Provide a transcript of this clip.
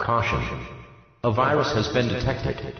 Caution. A virus has been detected.